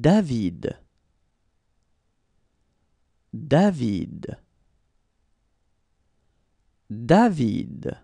David. David. David.